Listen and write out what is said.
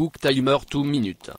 Cook timer 2 minutes.